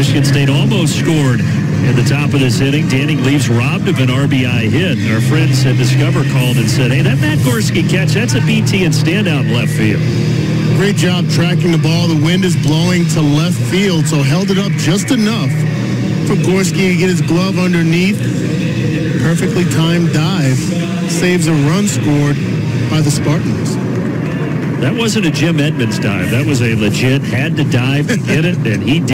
Michigan State almost scored at the top of this inning. Danny leaves robbed of an RBI hit. Our friends at Discover called and said, hey, that Matt Gorski catch, that's a BTN standout in left field. Great job tracking the ball. The wind is blowing to left field, so held it up just enough for Gorski to get his glove underneath. Perfectly timed dive saves a run scored by the Spartans. That wasn't a Jim Edmonds dive. That was a legit had to dive to get it, and he did.